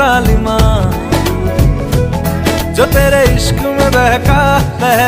जालिमा जो तेरे इश्क में बहका बह